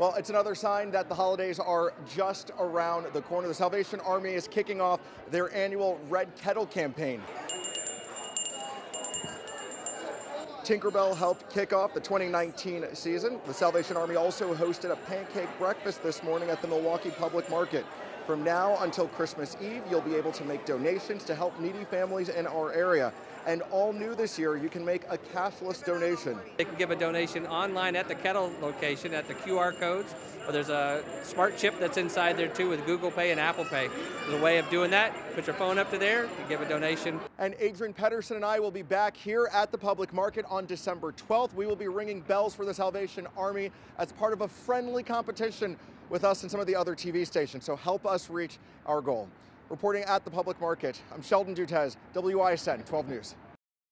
Well, it's another sign that the holidays are just around the corner. The Salvation Army is kicking off their annual Red Kettle campaign. Tinkerbell helped kick off the 2019 season. The Salvation Army also hosted a pancake breakfast this morning at the Milwaukee Public Market. From now until Christmas Eve, you'll be able to make donations to help needy families in our area. And all new this year, you can make a cashless donation. They can give a donation online at the Kettle location at the QR codes. Or there's a smart chip that's inside there too with Google Pay and Apple Pay. There's a way of doing that. Put your phone up to there, you give a donation. And Adrienne Pedersen and I will be back here at the public market on December 12th. We will be ringing bells for the Salvation Army as part of a friendly competition with us and some of the other TV stations. So help us reach our goal. Reporting at the public market, I'm Sheldon Dutes, WISN 12 News.